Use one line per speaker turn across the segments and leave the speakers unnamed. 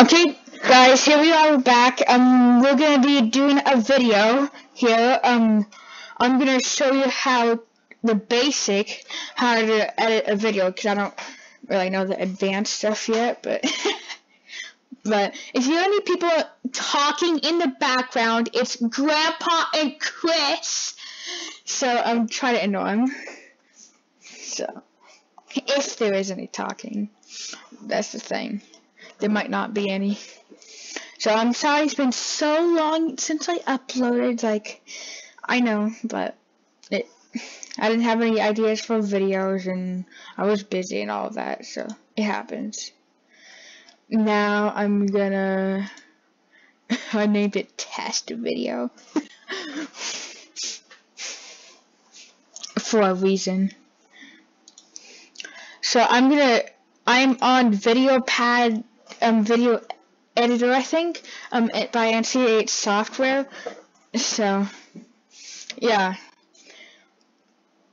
Okay, guys, here we are back. Um, we're gonna be doing a video here. Um, I'm gonna show you how the basic how to edit a video because I don't really know the advanced stuff yet. But but if you have any people talking in the background, it's Grandpa and Chris. So I'm um, trying to ignore them. So if there is any talking, that's the thing there might not be any. So I'm sorry it's been so long since I uploaded, like, I know, but it, I didn't have any ideas for videos and I was busy and all that, so it happens. Now I'm gonna, I named it test video. for a reason. So I'm gonna, I'm on VideoPad um, video editor, I think, um, by NCH software. So, yeah.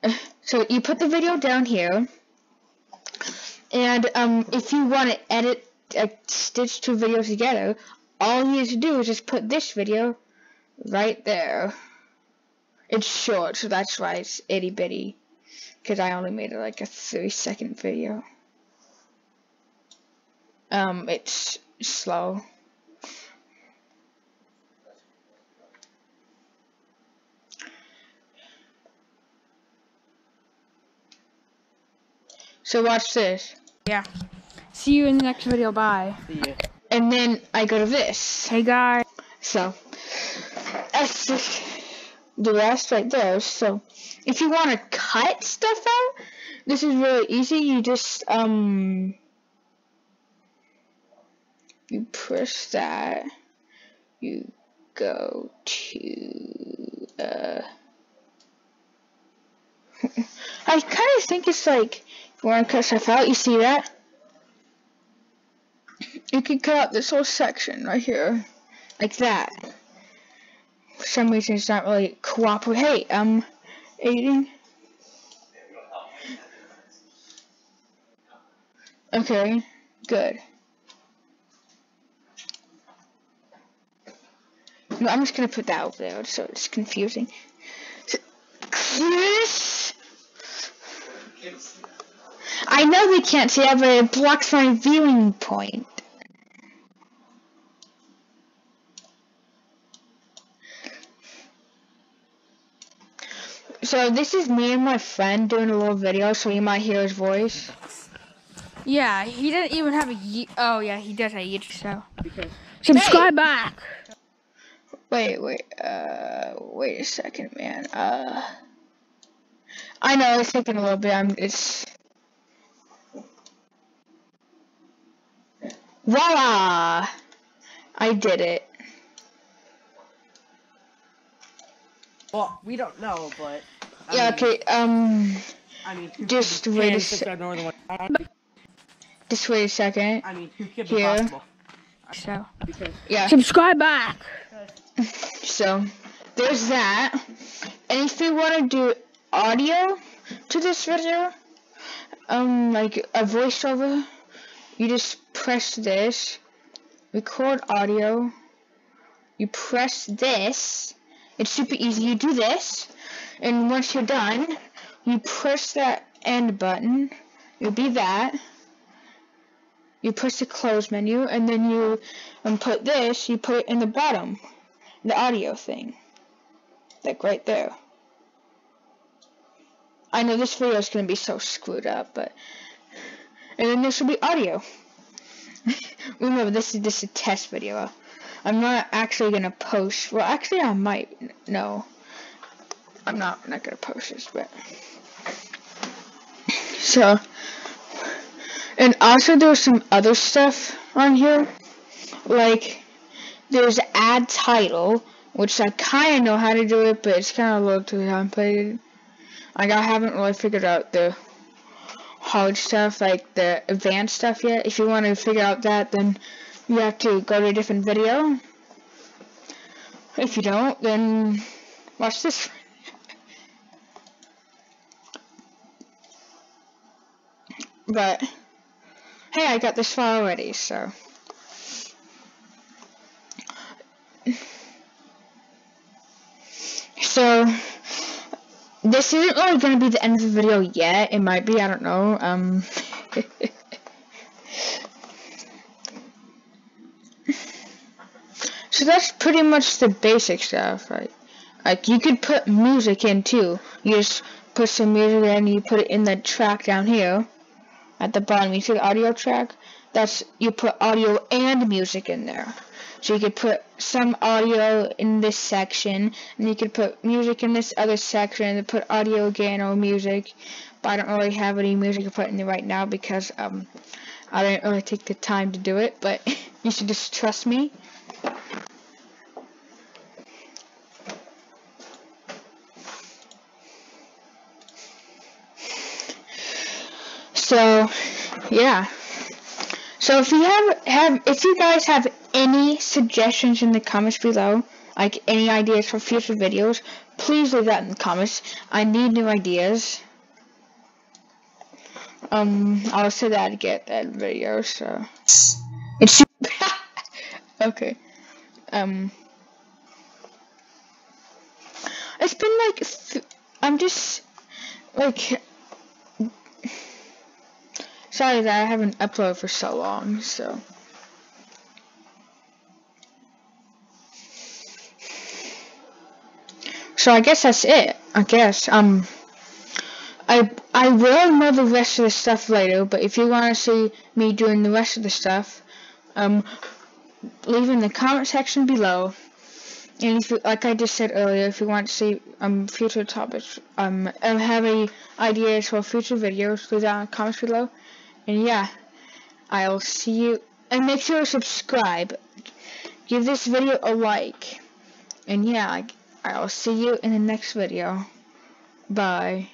So you put the video down here, and um, if you want to edit, uh, stitch two videos together, all you need to do is just put this video right there. It's short, so that's why it's itty bitty, because I only made it like a three second video um, it's slow. So watch this.
Yeah. See you in the next video. Bye.
See you.
And then I go to this.
Hey guys.
So that's just the rest right there. So if you want to cut stuff out, this is really easy. You just um you push that, you go to, uh, I kind of think it's like, you want to cut stuff out, you see that? You can cut out this whole section right here, like that. For some reason, it's not really cooperating. Hey, um, aiding. Okay, good. No, I'm just gonna put that over there so it's confusing. So, Chris! I know they can't see that, but it blocks my viewing point. So this is me and my friend doing a little video, so you might hear his voice.
Yeah, he doesn't even have a. Oh yeah, he does have a YouTube. So subscribe hey. back.
Wait, wait, uh, wait a second, man. Uh, I know it's taking a little bit. I'm it's. Voila! I did it.
Well, we don't know, but.
I yeah. Mean, okay. Um. I mean, just wait a second. Just wait a second.
I mean, who could be Here. possible?
So. Yeah. Subscribe back
so there's that. And if you want to do audio to this video, um, like a voiceover, you just press this, record audio, you press this, it's super easy, you do this, and once you're done, you press that end button, you'll be that, you press the close menu, and then you um, put this, you put it in the bottom the audio thing. Like right there. I know this video is going to be so screwed up, but... And then this will be audio. Remember, this is is a test video. I'm not actually going to post... Well, actually, I might. No. I'm not, not going to post this, but... So... And also, there's some other stuff on here. Like there's add title, which I kind of know how to do it, but it's kind of a little too complicated. Like, I haven't really figured out the hard stuff, like the advanced stuff yet. If you want to figure out that, then you have to go to a different video. If you don't, then watch this. but, hey, I got this far already, so. This isn't really gonna be the end of the video yet. It might be. I don't know. Um. so that's pretty much the basic stuff, right? Like you could put music in too. You just put some music in, you put it in the track down here at the bottom. You see the audio track? That's you put audio and music in there. So you could put some audio in this section, and you could put music in this other section, and put audio again or music. But I don't really have any music to put in there right now because um I didn't really take the time to do it. But you should just trust me. So, yeah. So if you have have if you guys have any suggestions in the comments below, like any ideas for future videos, please leave that in the comments. I need new ideas. Um, I'll say that to get that video. So it's okay. Um, it's been like I'm just like Sorry that I haven't uploaded for so long, so. So I guess that's it. I guess. Um I I will know the rest of the stuff later, but if you want to see me doing the rest of the stuff, um leave in the comment section below. And if you, like I just said earlier, if you want to see um future topics, um have any ideas for future videos, leave that in the comments below. And yeah, I'll see you. And make sure to subscribe. Give this video a like. And yeah, I'll see you in the next video. Bye.